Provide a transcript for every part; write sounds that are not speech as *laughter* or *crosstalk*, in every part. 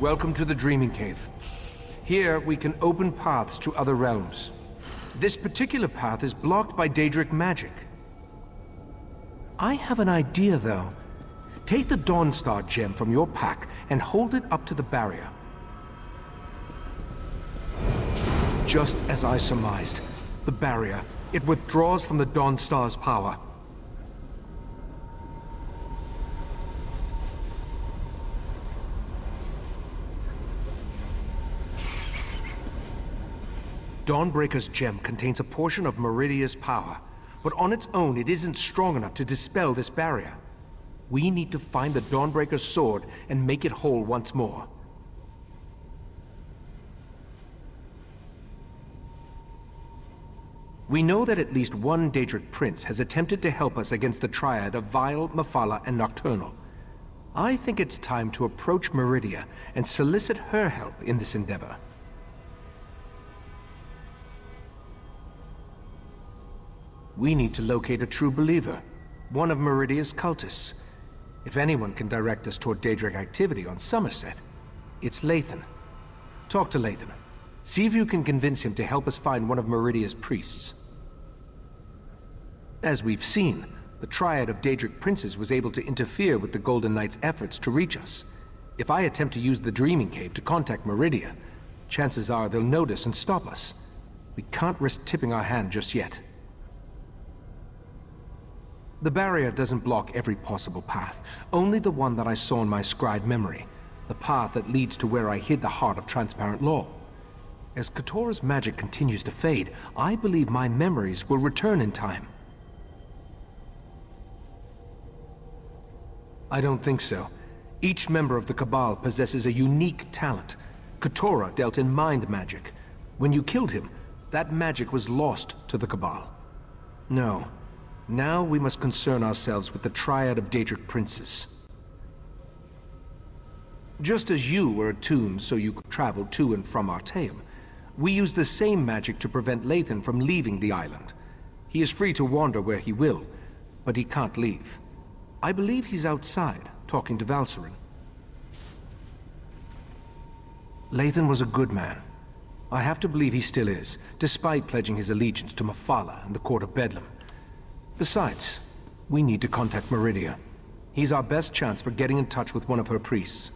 Welcome to the Dreaming Cave. Here, we can open paths to other realms. This particular path is blocked by Daedric magic. I have an idea, though. Take the Dawnstar gem from your pack and hold it up to the barrier. Just as I surmised, the barrier, it withdraws from the Dawnstar's power. Dawnbreaker's gem contains a portion of Meridia's power, but on its own it isn't strong enough to dispel this barrier. We need to find the Dawnbreaker's sword and make it whole once more. We know that at least one Daedric prince has attempted to help us against the triad of Vile, Mephala, and Nocturnal. I think it's time to approach Meridia and solicit her help in this endeavor. We need to locate a true believer, one of Meridia's cultists. If anyone can direct us toward Daedric activity on Summerset, it's Lathan. Talk to Lathan. See if you can convince him to help us find one of Meridia's priests. As we've seen, the Triad of Daedric Princes was able to interfere with the Golden Knight's efforts to reach us. If I attempt to use the Dreaming Cave to contact Meridia, chances are they'll notice and stop us. We can't risk tipping our hand just yet. The barrier doesn't block every possible path, only the one that I saw in my scried memory, the path that leads to where I hid the heart of transparent law. As Katora's magic continues to fade, I believe my memories will return in time. I don't think so. Each member of the Cabal possesses a unique talent. Katora dealt in mind magic. When you killed him, that magic was lost to the Cabal. No, now we must concern ourselves with the triad of Daedric princes. Just as you were attuned so you could travel to and from Artaeum, we use the same magic to prevent Lathan from leaving the island. He is free to wander where he will, but he can't leave. I believe he's outside, talking to Valsirenn. Lathan was a good man. I have to believe he still is, despite pledging his allegiance to Mephala and the Court of Bedlam. Besides, we need to contact Meridia. He's our best chance for getting in touch with one of her priests.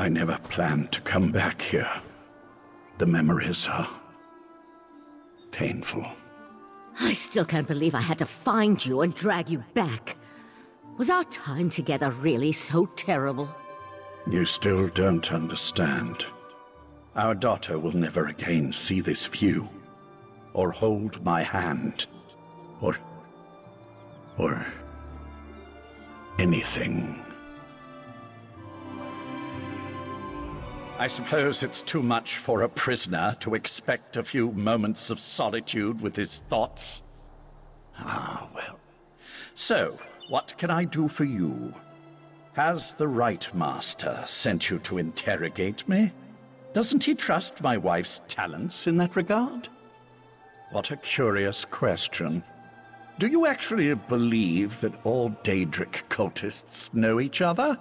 I never planned to come back here. The memories are painful. I still can't believe I had to find you and drag you back. Was our time together really so terrible? You still don't understand. Our daughter will never again see this view, or hold my hand, or. or. anything. I suppose it's too much for a prisoner to expect a few moments of solitude with his thoughts. Ah, well. So, what can I do for you? Has the Ritemaster sent you to interrogate me? Doesn't he trust my wife's talents in that regard? What a curious question. Do you actually believe that all Daedric cultists know each other?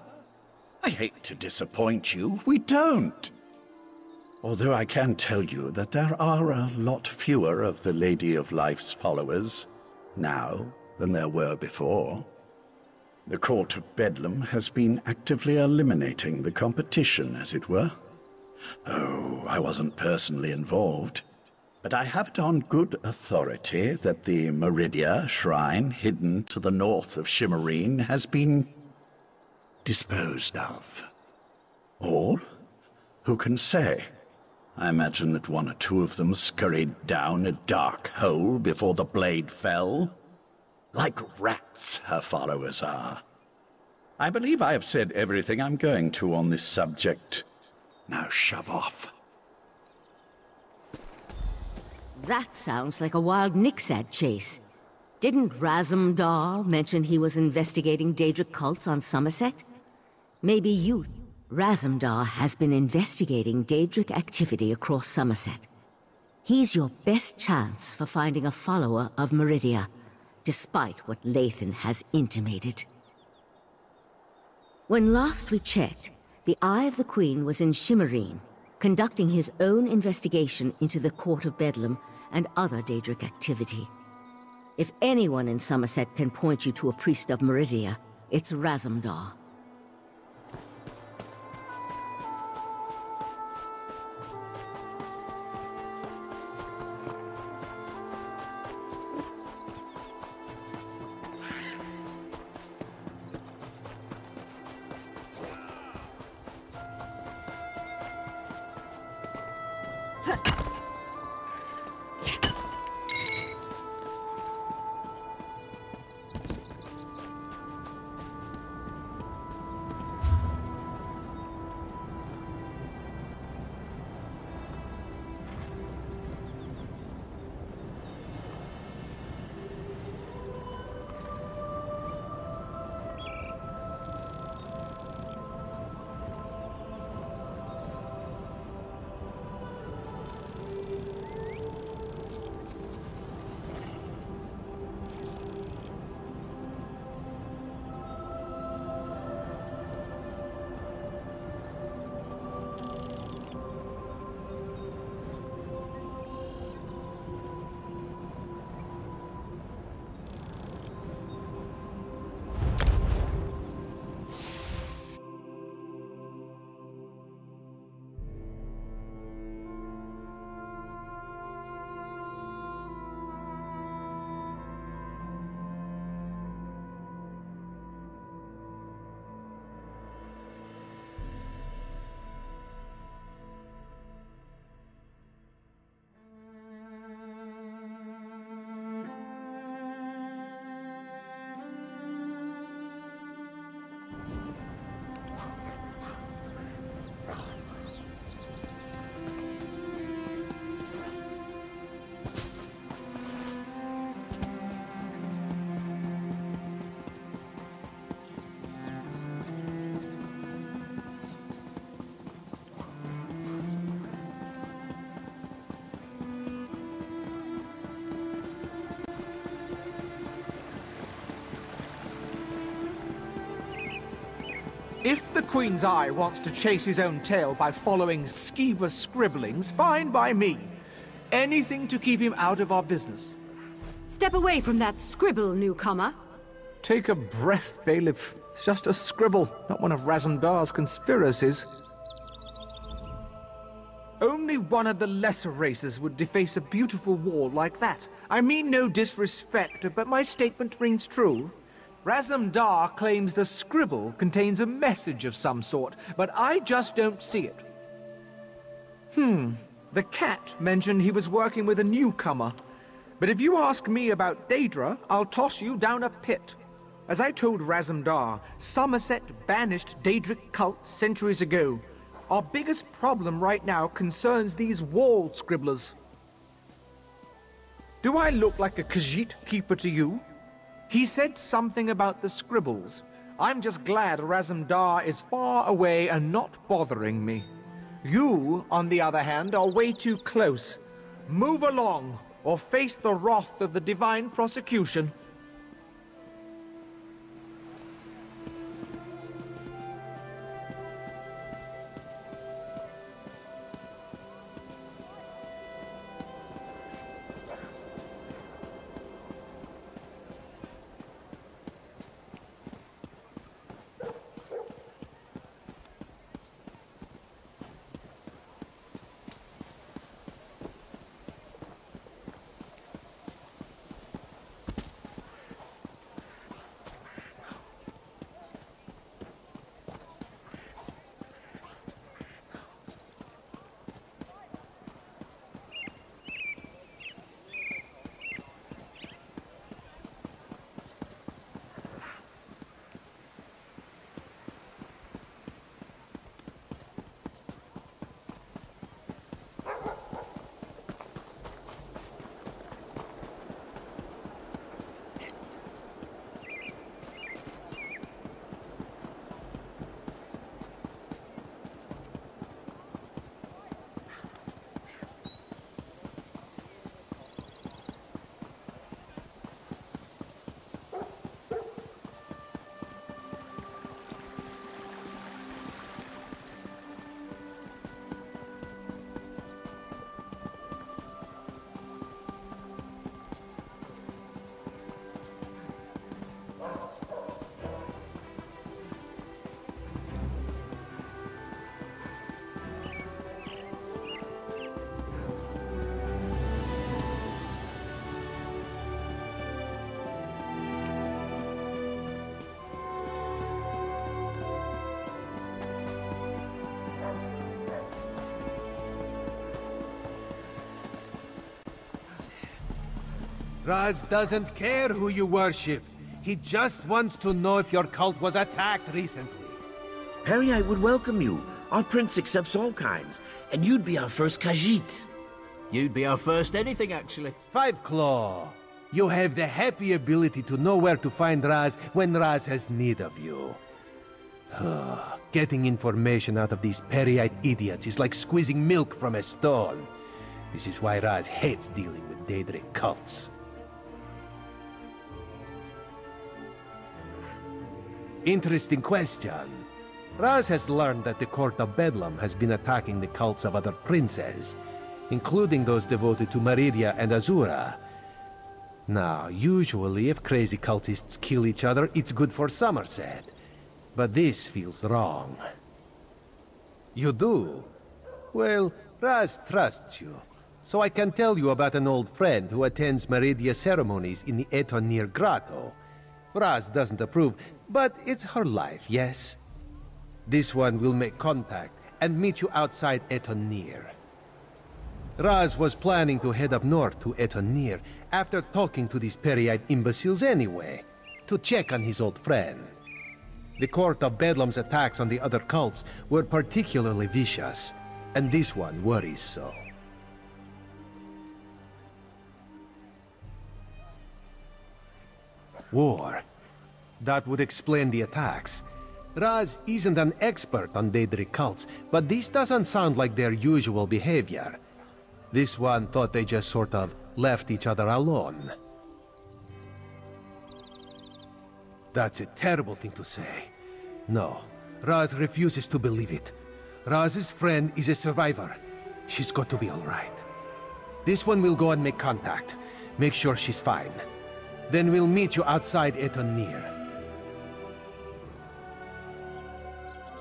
I hate to disappoint you, we don't. Although I can tell you that there are a lot fewer of the Lady of Life's followers now than there were before. The Court of Bedlam has been actively eliminating the competition, as it were. Oh, I wasn't personally involved. But I have it on good authority that the Meridia shrine hidden to the north of Shimmerene has been disposed of. Or, who can say? I imagine that one or two of them scurried down a dark hole before the blade fell. Like rats, her followers are. I believe I have said everything I'm going to on this subject. Now shove off. That sounds like a wild Nixad chase. Didn't Razumdar mention he was investigating Daedric cults on Summerset? Maybe you... Razumdar has been investigating Daedric activity across Summerset. He's your best chance for finding a follower of Meridia, despite what Lathan has intimated. When last we checked, the Eye of the Queen was in Shimmerene, conducting his own investigation into the Court of Bedlam and other Daedric activity. If anyone in Summerset can point you to a priest of Meridia, it's Razumdar. If the Queen's Eye wants to chase his own tail by following Skeever's scribblings, fine by me. Anything to keep him out of our business. Step away from that scribble, newcomer. Take a breath, Bailiff. It's just a scribble, not one of Razumdar's conspiracies. Only one of the lesser races would deface a beautiful wall like that. I mean no disrespect, but my statement rings true. Razumdar claims the scribble contains a message of some sort, but I just don't see it. Hmm. The cat mentioned he was working with a newcomer. But if you ask me about Daedra, I'll toss you down a pit. As I told Razumdar, Summerset banished Daedric cults centuries ago. Our biggest problem right now concerns these wall scribblers. Do I look like a Khajiit keeper to you? He said something about the scribbles. I'm just glad Razumdar is far away and not bothering me. You, on the other hand, are way too close. Move along, or face the wrath of the divine prosecution. Raz doesn't care who you worship. He just wants to know if your cult was attacked recently. Perry, I would welcome you. Our prince accepts all kinds, and you'd be our first Khajiit. You'd be our first anything, actually. Five Claw, you have the happy ability to know where to find Raz when Raz has need of you. *sighs* Getting information out of these Peryite idiots is like squeezing milk from a stone. This is why Raz hates dealing with Daedric cults. Interesting question. Raz has learned that the Court of Bedlam has been attacking the cults of other princes, including those devoted to Meridia and Azura. Now, usually if crazy cultists kill each other, it's good for Summerset. But this feels wrong. You do? Well, Raz trusts you. So I can tell you about an old friend who attends Meridia ceremonies in the Eton Nir Grotto. Raz doesn't approve, but it's her life, yes? This one will make contact and meet you outside Eton Nir. Raz was planning to head up north to Eton Nir after talking to these Peryite imbeciles anyway, to check on his old friend. The Court of Bedlam's attacks on the other cults were particularly vicious, and this one worries so. War. That would explain the attacks. Raz isn't an expert on Daedric cults, but this doesn't sound like their usual behavior. This one thought they just sort of left each other alone. That's a terrible thing to say. No, Raz refuses to believe it. Raz's friend is a survivor. She's got to be alright. This one will go and make contact. Make sure she's fine. Then we'll meet you outside Eton Nir.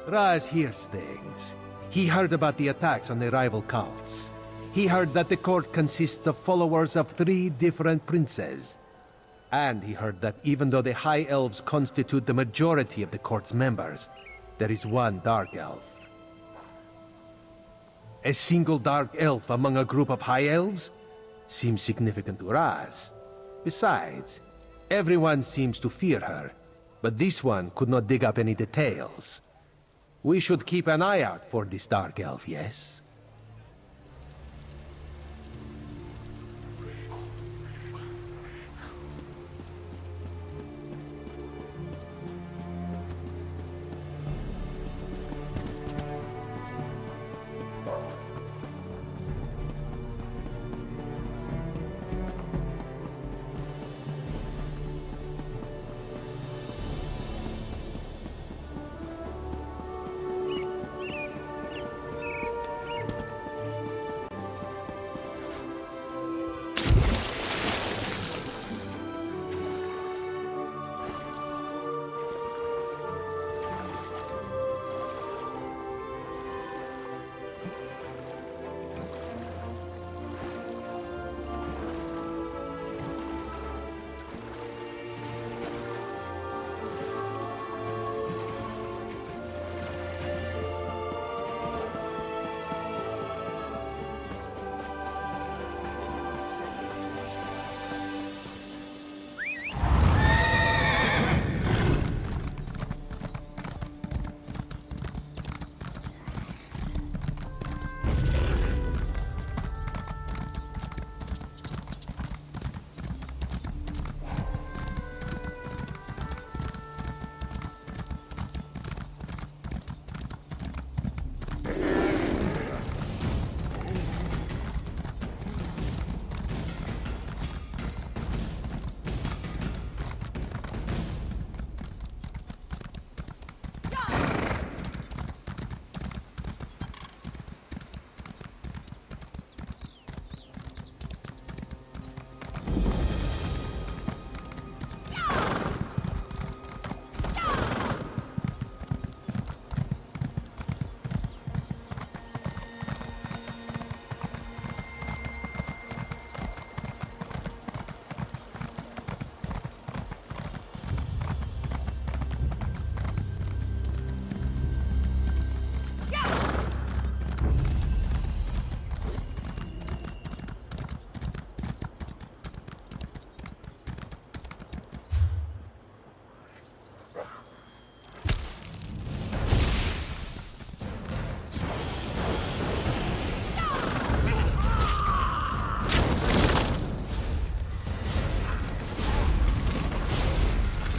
Raz hears things. He heard about the attacks on the rival cults. He heard that the court consists of followers of three different princes. And he heard that even though the High Elves constitute the majority of the court's members, there is one Dark Elf. A single Dark Elf among a group of High Elves? Seems significant to Raz. Besides, everyone seems to fear her, but this one could not dig up any details. We should keep an eye out for this Dark Elf, yes?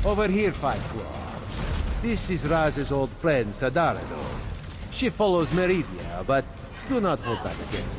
Over here, Five Claw. This is Raz's old friend, Sadarado. She follows Meridia, but do not hold that against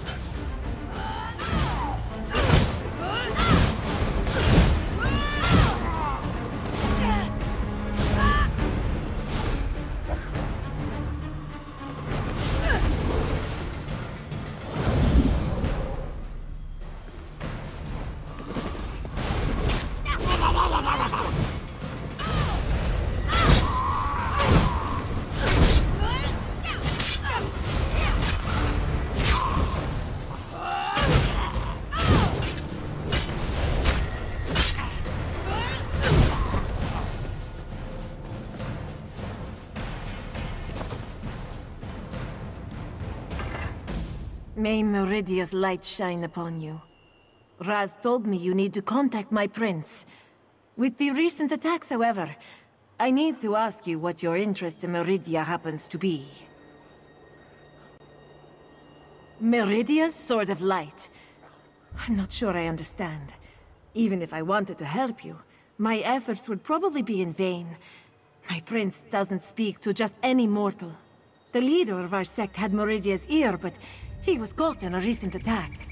May Meridia's light shine upon you. Raz told me you need to contact my prince. With the recent attacks, however, I need to ask you what your interest in Meridia happens to be. Meridia's Sword of Light. I'm not sure I understand. Even if I wanted to help you, my efforts would probably be in vain. My prince doesn't speak to just any mortal. The leader of our sect had Meridia's ear, but he was caught in a recent attack.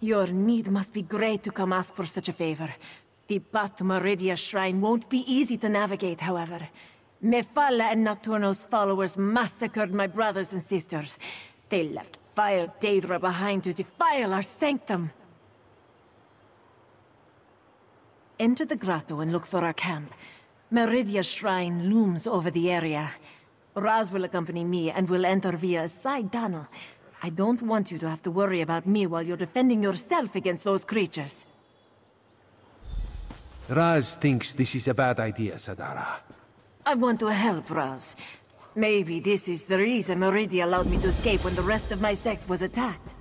Your need must be great to come ask for such a favor. The path to Meridia's shrine won't be easy to navigate, however. Mephala and Nocturnal's followers massacred my brothers and sisters. They left vile Daedra behind to defile our sanctum. Enter the grotto and look for our camp. Meridia's shrine looms over the area. Raz will accompany me and will enter via a side tunnel. I don't want you to have to worry about me while you're defending yourself against those creatures. Raz thinks this is a bad idea, Sadara. I want to help Raz. Maybe this is the reason Meridia allowed me to escape when the rest of my sect was attacked.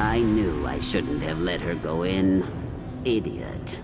I knew I shouldn't have let her go in. Idiot.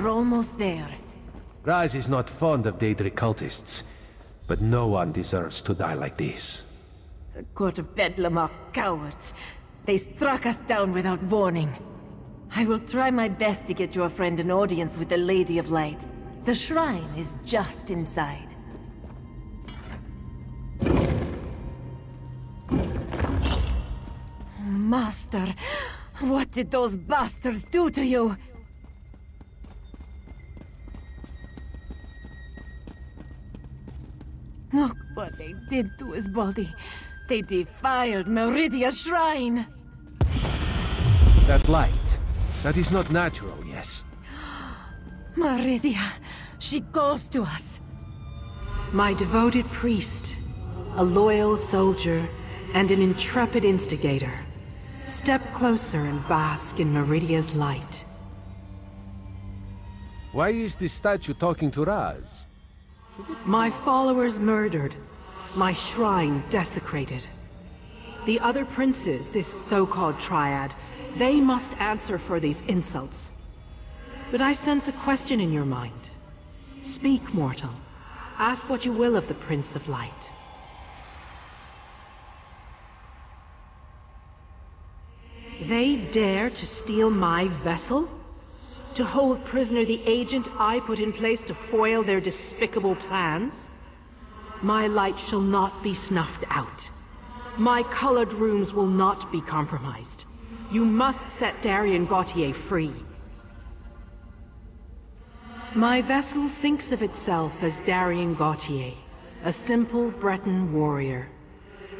We're almost there. Raz is not fond of Daedric cultists, but no one deserves to die like this. The Court of Bedlam are cowards. They struck us down without warning. I will try my best to get your friend an audience with the Lady of Light. The shrine is just inside. Master, what did those bastards do to you? Look what they did to his body. They defiled Meridia's shrine. That light, that is not natural, yes. *gasps* Meridia, she calls to us. My devoted priest, a loyal soldier, and an intrepid instigator. Step closer and bask in Meridia's light. Why is this statue talking to Raz? My followers murdered. My shrine desecrated. The other princes, this so-called triad, they must answer for these insults. But I sense a question in your mind. Speak, mortal. Ask what you will of the Prince of Light. They dare to steal my vessel? To hold prisoner the agent I put in place to foil their despicable plans? My light shall not be snuffed out. My colored rooms will not be compromised. You must set Darien Gautier free. My vessel thinks of itself as Darien Gautier, a simple Breton warrior.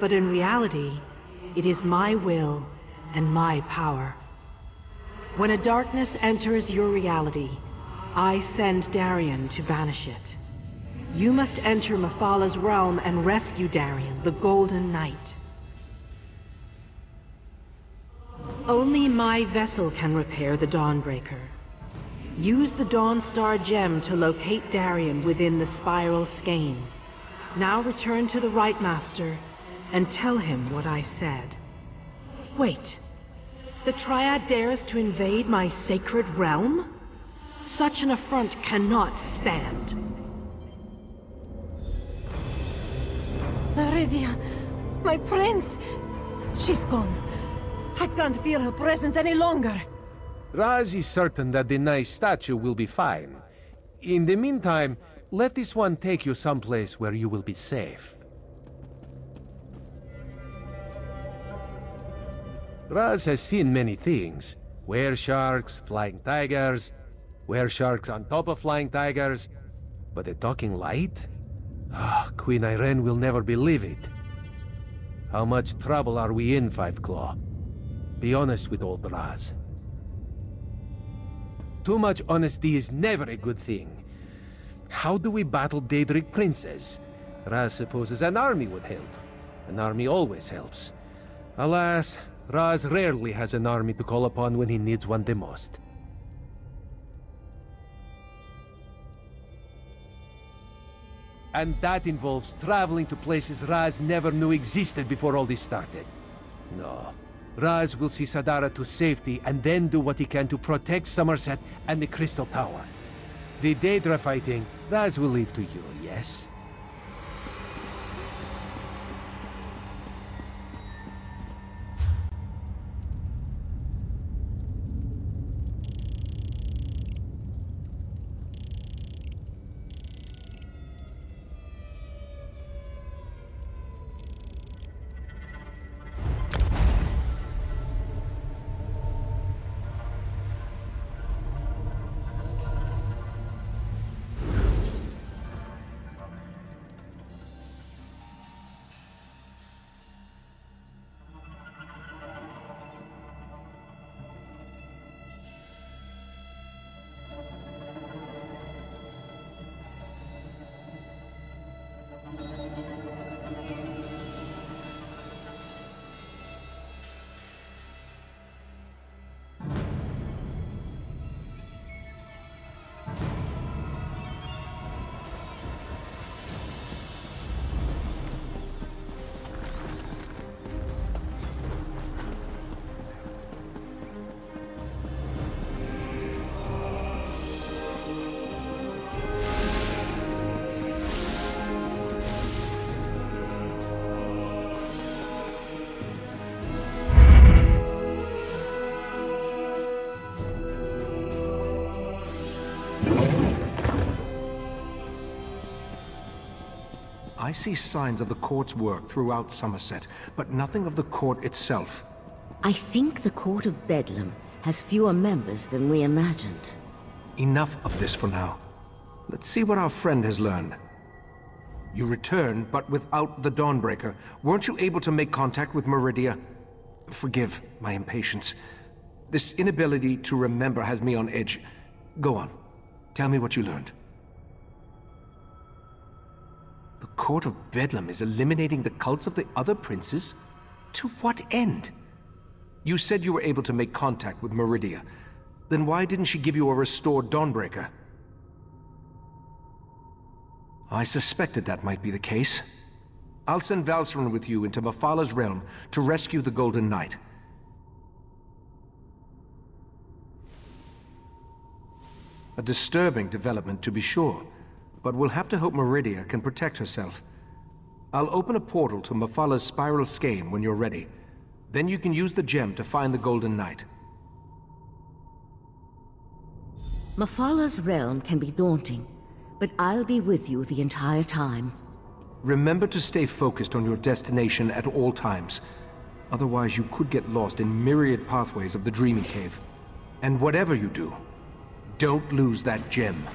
But in reality, it is my will and my power. When a darkness enters your reality, I send Darien to banish it. You must enter Mephala realm and rescue Darien, the Golden Knight. Only my vessel can repair the Dawnbreaker. Use the Dawnstar gem to locate Darien within the Spiral Skein. Now return to the Ritemaster and tell him what I said. Wait. The Triad dares to invade my sacred realm? Such an affront cannot stand. Meridia, my prince! She's gone. I can't feel her presence any longer. Raz is certain that the nice statue will be fine. In the meantime, let this one take you someplace where you will be safe. Raz has seen many things. Were sharks, flying tigers, were sharks on top of flying tigers. But a talking light? Ah, Queen Ayrenn will never believe it. How much trouble are we in, Five Claw? Be honest with old Raz. Too much honesty is never a good thing. How do we battle Daedric princes? Raz supposes an army would help. An army always helps. Alas, Raz rarely has an army to call upon when he needs one the most. And that involves traveling to places Raz never knew existed before all this started. No. Raz will see Sadara to safety and then do what he can to protect Summerset and the Crystal Tower. The Daedra fighting, Raz will leave to you, yes? I see signs of the court's work throughout Summerset, but nothing of the court itself. I think the Court of Bedlam has fewer members than we imagined. Enough of this for now. Let's see what our friend has learned. You returned, but without the Dawnbreaker. Weren't you able to make contact with Meridia? Forgive my impatience. This inability to remember has me on edge. Go on. Tell me what you learned. The Court of Bedlam is eliminating the cults of the other princes? To what end? You said you were able to make contact with Meridia. Then why didn't she give you a restored Dawnbreaker? I suspected that might be the case. I'll send Valsirenn with you into Mephala's realm to rescue the Golden Knight. A disturbing development, to be sure, but we'll have to hope Meridia can protect herself. I'll open a portal to Mephala's spiral skein when you're ready. Then you can use the gem to find the Golden Knight. Mephala's realm can be daunting, but I'll be with you the entire time. Remember to stay focused on your destination at all times. Otherwise, you could get lost in myriad pathways of the Dreaming Cave. And whatever you do, don't lose that gem.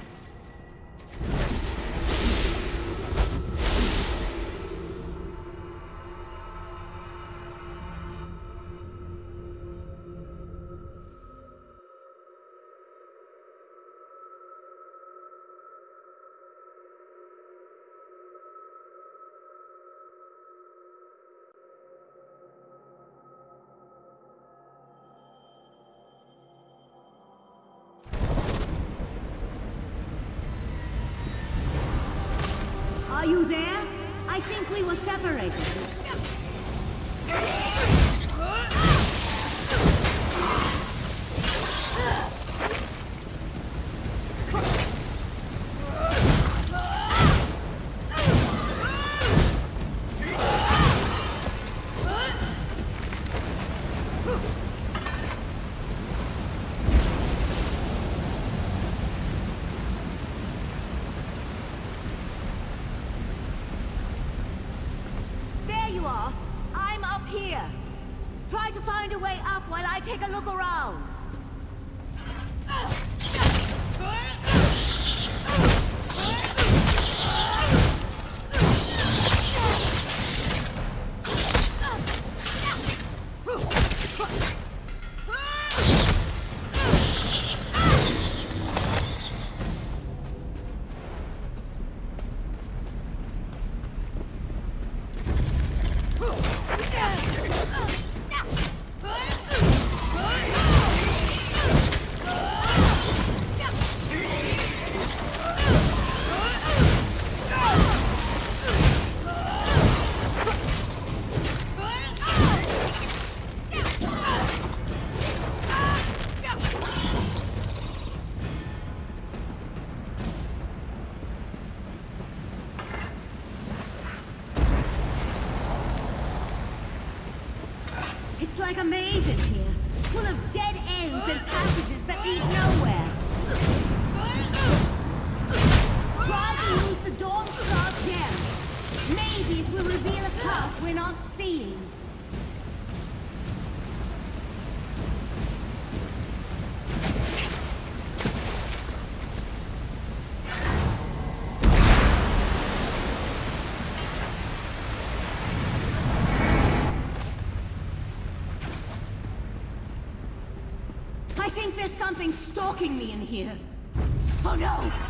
Stalking me in here. Oh no!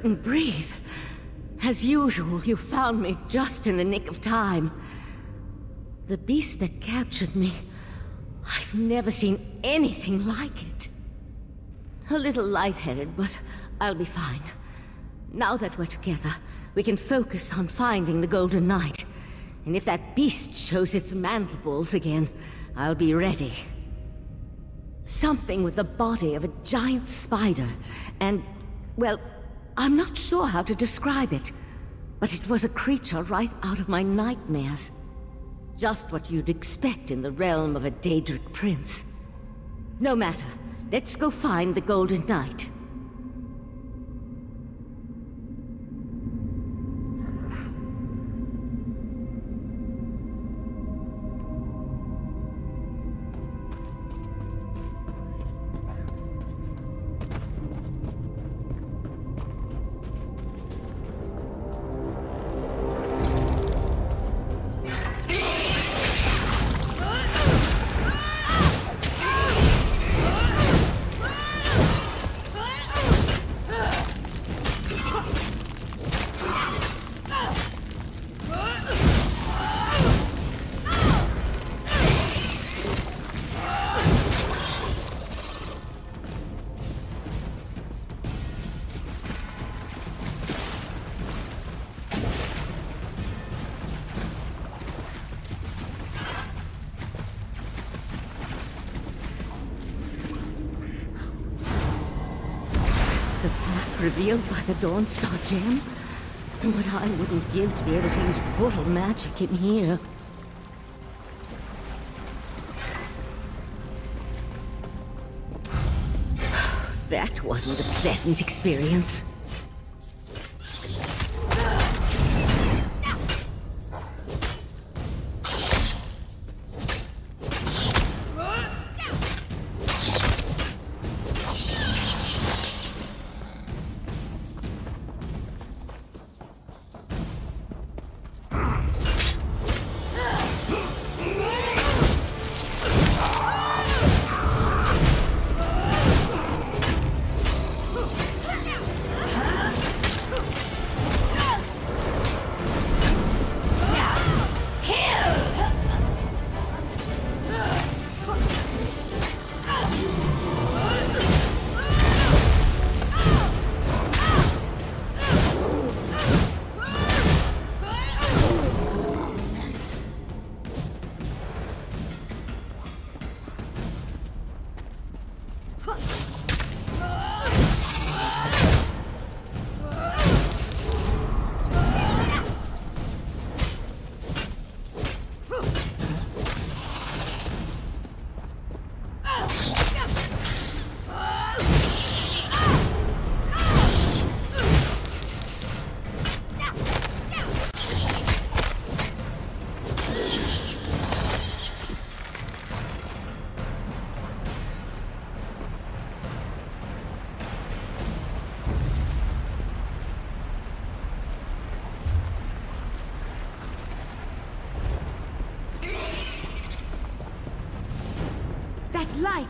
Couldn't breathe. As usual, you found me just in the nick of time. The beast that captured me, I've never seen anything like it. A little lightheaded, but I'll be fine. Now that we're together, we can focus on finding the Golden Knight. And if that beast shows its mandibles again, I'll be ready. Something with the body of a giant spider, and, well, I'm not sure how to describe it, but it was a creature right out of my nightmares. Just what you'd expect in the realm of a Daedric prince. No matter, let's go find the Golden Knight. Revealed by the Dawnstar Gem. What I wouldn't give to be able to use portal magic in here. *sighs* That wasn't a pleasant experience.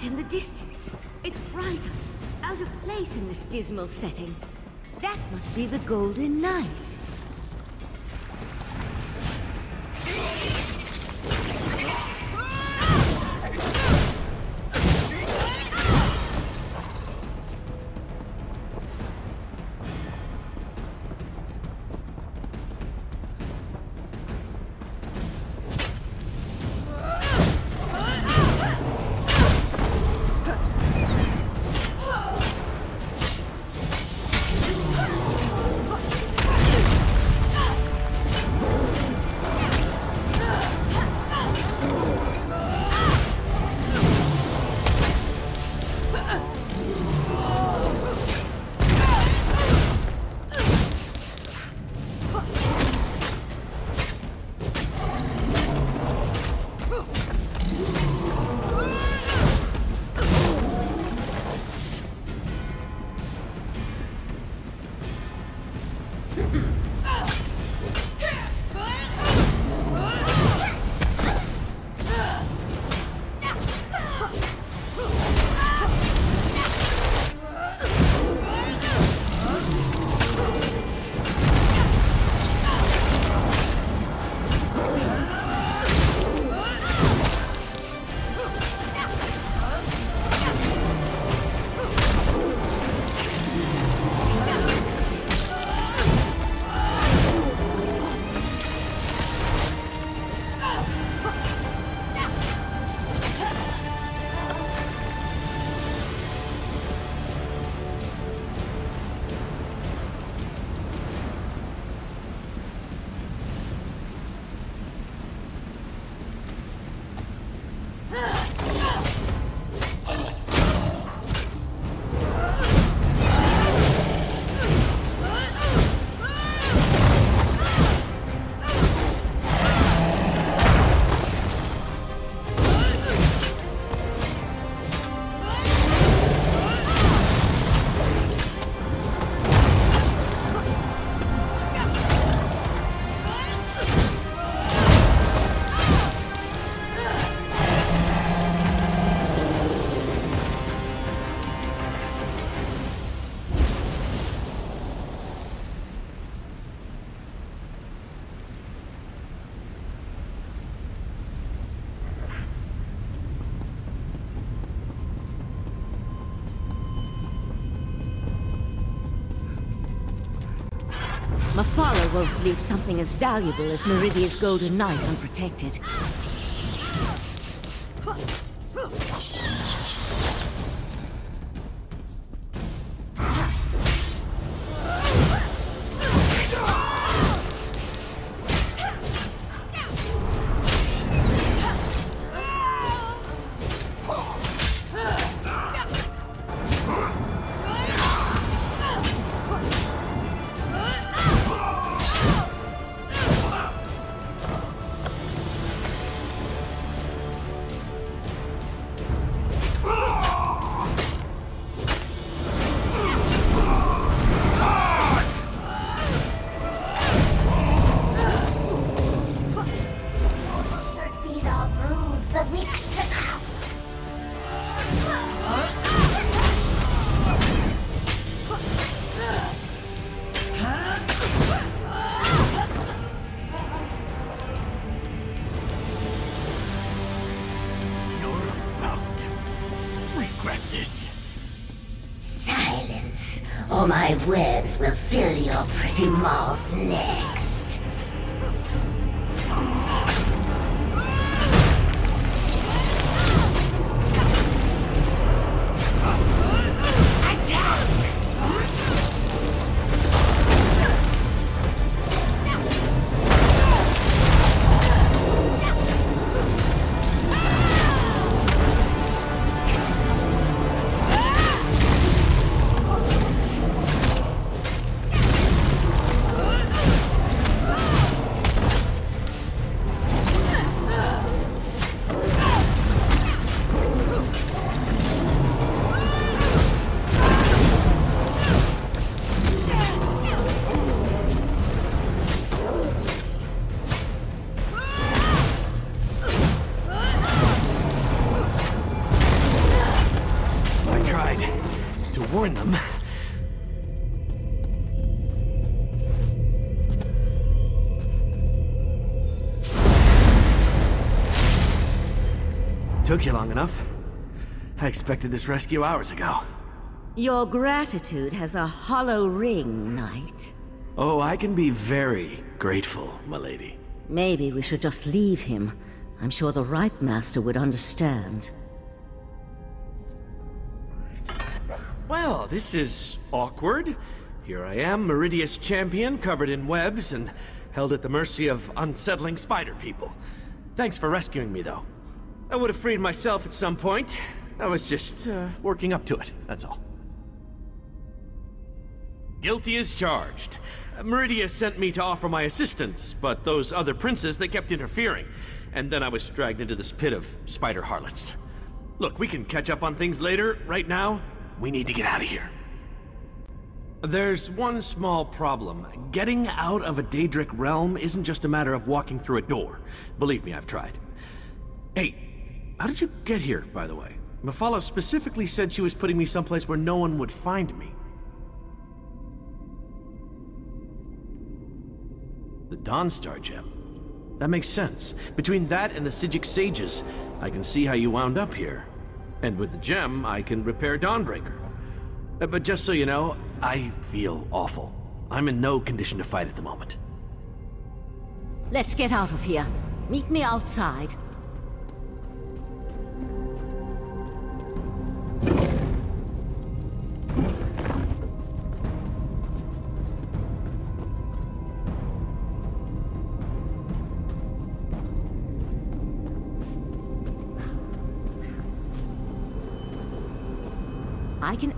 Light in the distance. It's brighter. Out of place in this dismal setting. That must be the Golden Knight. Mm-hmm. Mephala won't leave something as valuable as Meridia's Golden Knight unprotected. Took you long enough. I expected this rescue hours ago. Your gratitude has a hollow ring, Knight. Oh, I can be very grateful, my lady. Maybe we should just leave him. I'm sure the Ritemaster would understand. Well, this is awkward. Here I am, Meridia's champion, covered in webs and held at the mercy of unsettling spider people. Thanks for rescuing me, though. I would have freed myself at some point. I was just uh, working up to it, that's all. Guilty as charged. Meridia sent me to offer my assistance, but those other princes, they kept interfering. And then I was dragged into this pit of spider harlots. Look, we can catch up on things later. Right now, we need to get out of here. There's one small problem. Getting out of a Daedric realm isn't just a matter of walking through a door. Believe me, I've tried. Hey, how did you get here, by the way? Mephala specifically said she was putting me someplace where no one would find me. The Dawnstar gem. That makes sense. Between that and the Psijic Sages, I can see how you wound up here. And with the gem, I can repair Dawnbreaker. Uh, But just so you know, I feel awful. I'm in no condition to fight at the moment. Let's get out of here. Meet me outside.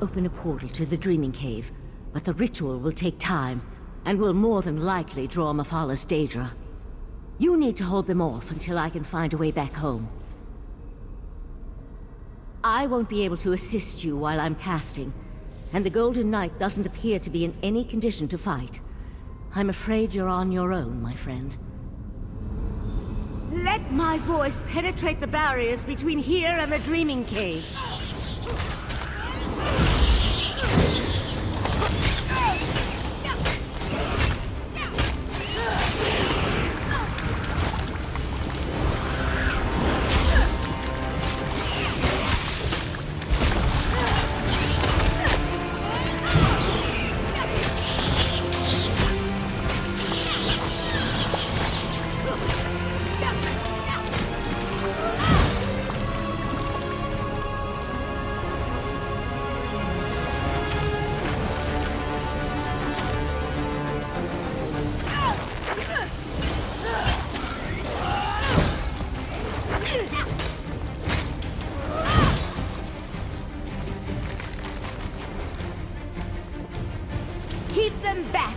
Open a portal to the Dreaming Cave, but the ritual will take time, and will more than likely draw Mephala's Daedra. You need to hold them off until I can find a way back home. I won't be able to assist you while I'm casting, and the Golden Knight doesn't appear to be in any condition to fight. I'm afraid you're on your own, my friend. Let my voice penetrate the barriers between here and the Dreaming Cave.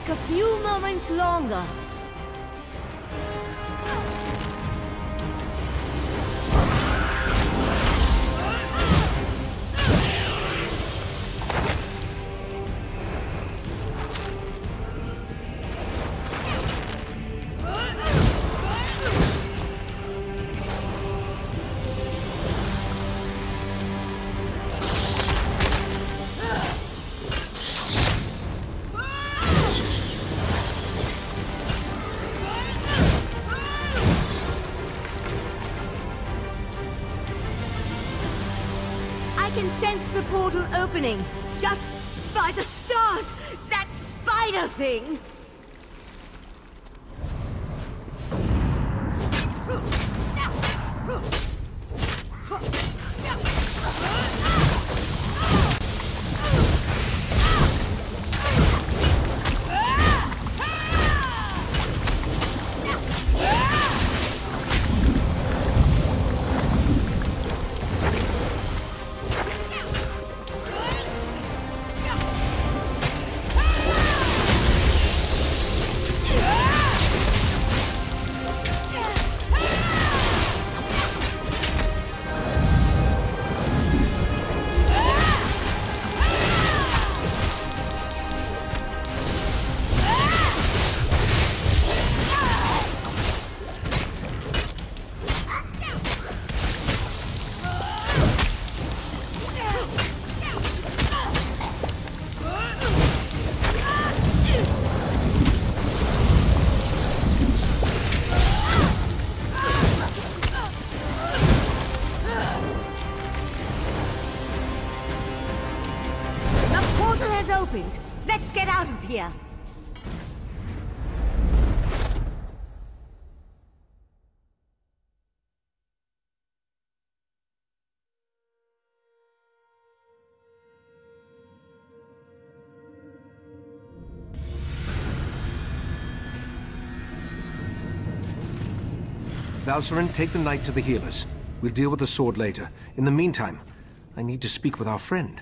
a few moments longer. Opening. Valsirenn, take the knight to the healers. We'll deal with the sword later. In the meantime, I need to speak with our friend.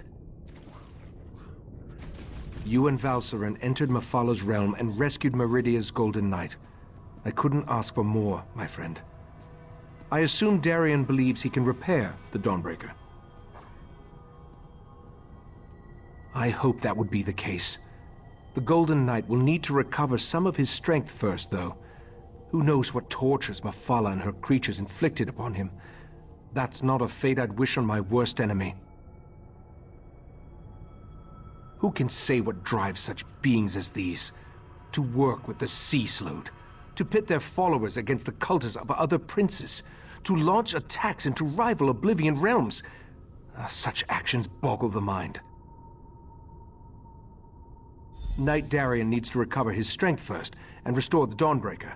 You and Valsirenn entered Mephala realm and rescued Meridia's Golden Knight. I couldn't ask for more, my friend. I assume Darien believes he can repair the Dawnbreaker. I hope that would be the case. The Golden Knight will need to recover some of his strength first, though. Who knows what tortures Mephala and her creatures inflicted upon him? That's not a fate I'd wish on my worst enemy. Who can say what drives such beings as these? To work with the Sea Sload, to pit their followers against the cultists of other princes, to launch attacks into rival Oblivion realms. Ah, Such actions boggle the mind. Knight Darien needs to recover his strength first and restore the Dawnbreaker.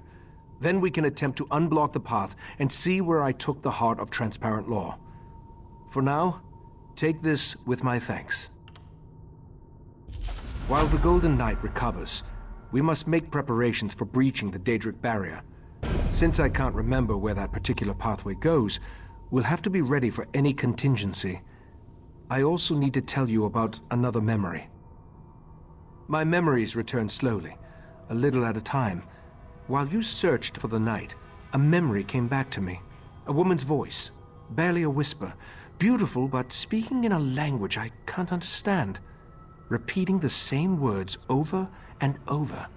Then we can attempt to unblock the path and see where I took the heart of transparent law. For now, take this with my thanks. While the Golden Knight recovers, we must make preparations for breaching the Daedric barrier. Since I can't remember where that particular pathway goes, we'll have to be ready for any contingency. I also need to tell you about another memory. My memories return slowly, a little at a time. While you searched for the knight, a memory came back to me. A woman's voice, barely a whisper, beautiful but speaking in a language I can't understand, repeating the same words over and over.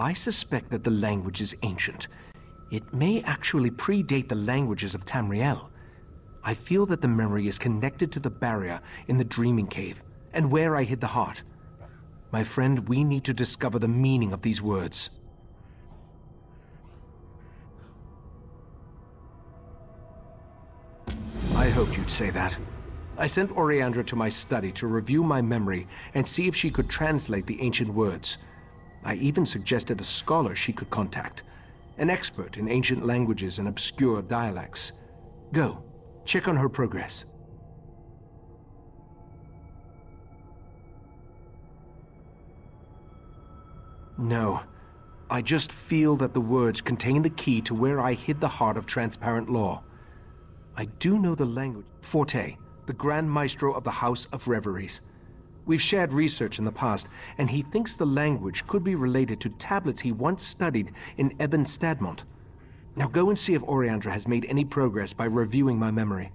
I suspect that the language is ancient. It may actually predate the languages of Tamriel. I feel that the memory is connected to the barrier in the Dreaming Cave, and where I hid the heart. My friend, we need to discover the meaning of these words. I hoped you'd say that. I sent Oriandra to my study to review my memory and see if she could translate the ancient words. I even suggested a scholar she could contact, an expert in ancient languages and obscure dialects. Go, check on her progress. No. I just feel that the words contain the key to where I hid the heart of transparent law. I do know the language. Forte. the Grand Maestro of the House of Reveries. We've shared research in the past, and he thinks the language could be related to tablets he once studied in Ebon Stadmont. Now go and see if Oriandra has made any progress by reviewing my memory.